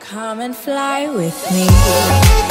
Come and fly with me.